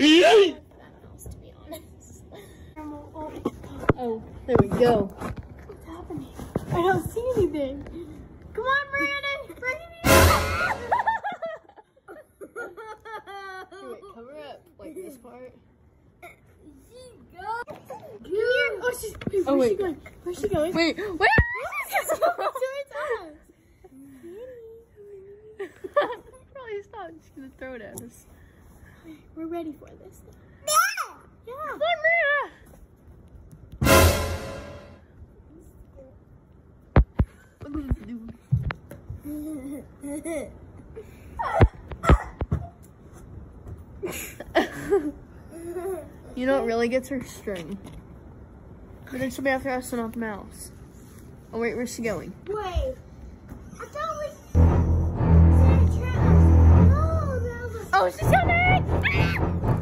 honest. Oh, there we go. What's happening? I don't see anything. Come on. Bring me Wait, cover up like this part. Here. Oh, she's. Wait, Oh, where's wait. she going? Where's she going? Wait, wait. Probably stop. She's gonna throw it at us. We're ready for this. Yeah. Come on, Miranda. Look what it's doing. You know what really gets her string? But then she'll be after us and not the mouse. Oh wait, where's she going? Wait. I thought we. No, oh, was. Oh, she's coming! Ah!